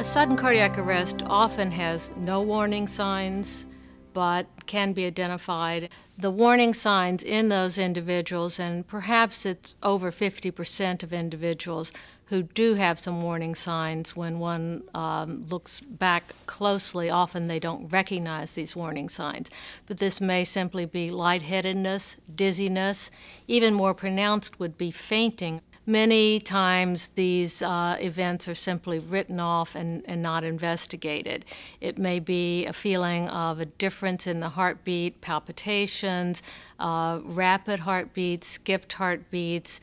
A sudden cardiac arrest often has no warning signs, but can be identified. The warning signs in those individuals, and perhaps it's over 50% of individuals who do have some warning signs when one um, looks back closely, often they don't recognize these warning signs. But this may simply be lightheadedness, dizziness, even more pronounced would be fainting. Many times these uh, events are simply written off and, and not investigated. It may be a feeling of a difference in the heartbeat, palpitations, uh, rapid heartbeats, skipped heartbeats,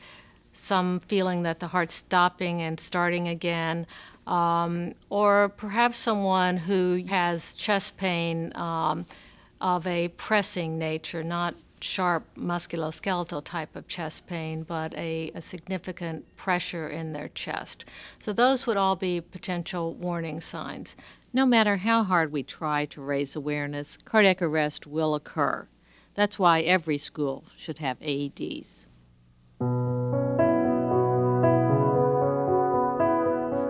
some feeling that the heart's stopping and starting again. Um, or perhaps someone who has chest pain um, of a pressing nature, not sharp musculoskeletal type of chest pain, but a, a, significant pressure in their chest. So those would all be potential warning signs. No matter how hard we try to raise awareness, cardiac arrest will occur. That's why every school should have AEDs.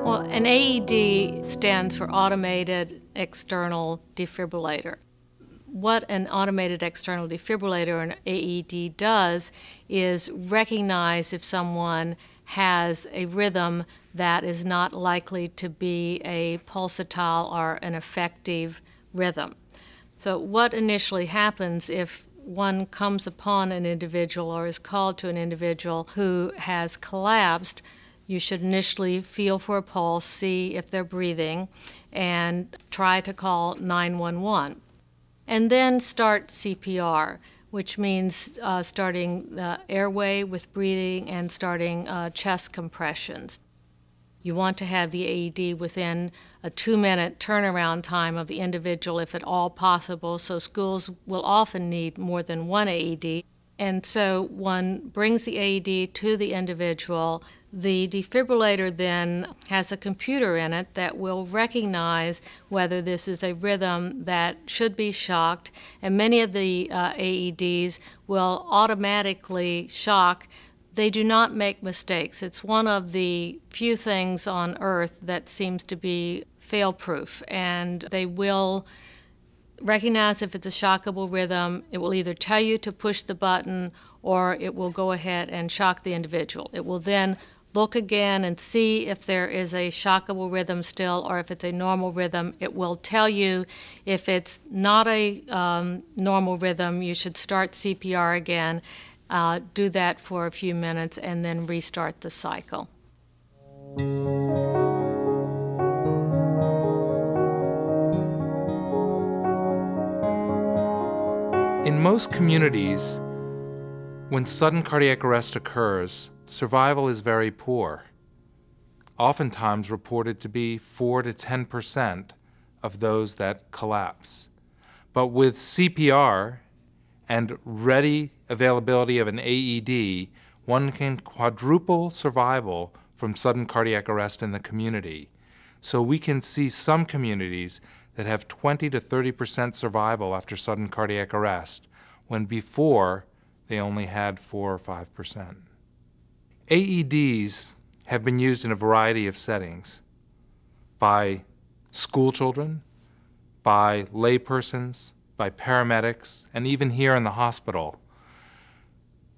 Well, an AED stands for Automated External Defibrillator what an automated external defibrillator or an AED does is recognize if someone has a rhythm that is not likely to be a pulsatile or an effective rhythm. So, what initially happens if one comes upon an individual or is called to an individual who has collapsed? You should initially feel for a pulse, see if they're breathing, and try to call 911 and then start CPR, which means uh, starting the airway with breathing and starting uh, chest compressions. You want to have the AED within a two minute turnaround time of the individual, if at all possible, so schools will often need more than one AED. And so one brings the AED to the individual. The defibrillator then has a computer in it that will recognize whether this is a rhythm that should be shocked. And many of the uh, AEDs will automatically shock. They do not make mistakes. It's one of the few things on earth that seems to be fail proof, and they will recognize if it's a shockable rhythm. It will either tell you to push the button or it will go ahead and shock the individual. It will then look again and see if there is a shockable rhythm still or if it's a normal rhythm. It will tell you if it's not a um, normal rhythm, you should start CPR again. Uh, do that for a few minutes and then restart the cycle. In most communities, when sudden cardiac arrest occurs, survival is very poor, oftentimes reported to be 4 to 10 percent of those that collapse. But with CPR and ready availability of an AED, one can quadruple survival from sudden cardiac arrest in the community. So we can see some communities that have 20 to 30 percent survival after sudden cardiac arrest, when before they only had 4 or 5 percent. AEDs have been used in a variety of settings by school children, by laypersons, by paramedics, and even here in the hospital.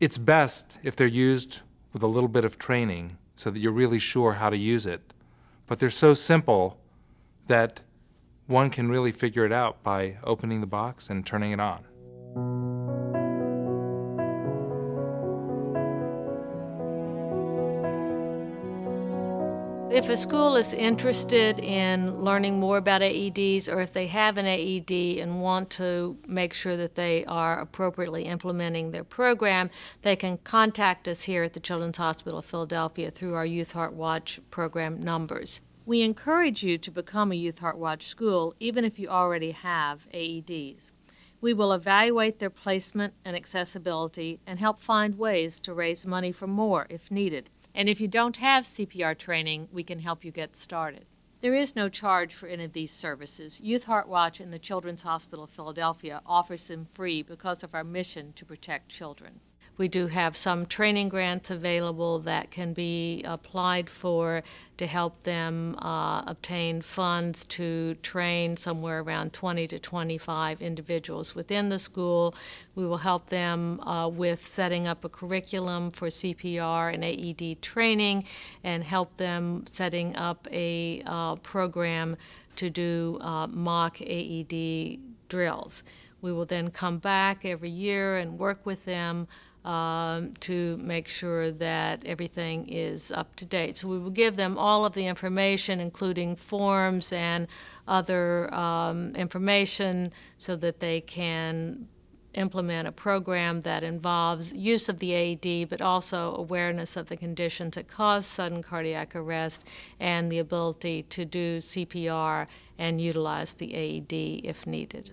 It's best if they're used with a little bit of training so that you're really sure how to use it. But they're so simple that one can really figure it out by opening the box and turning it on. If a school is interested in learning more about AEDs or if they have an AED and want to make sure that they are appropriately implementing their program, they can contact us here at the Children's Hospital of Philadelphia through our Youth Heart Watch program numbers. We encourage you to become a Youth Heart Watch school even if you already have AEDs. We will evaluate their placement and accessibility and help find ways to raise money for more if needed. And if you don't have CPR training, we can help you get started. There is no charge for any of these services. Youth Heart Watch and the Children's Hospital of Philadelphia offers them free because of our mission to protect children. We do have some training grants available that can be applied for to help them uh, obtain funds to train somewhere around 20 to 25 individuals within the school. We will help them uh, with setting up a curriculum for CPR and AED training and help them setting up a uh, program to do uh, mock AED drills. We will then come back every year and work with them um, to make sure that everything is up to date. So we will give them all of the information, including forms and other um, information, so that they can implement a program that involves use of the AED, but also awareness of the conditions that cause sudden cardiac arrest and the ability to do CPR and utilize the AED if needed.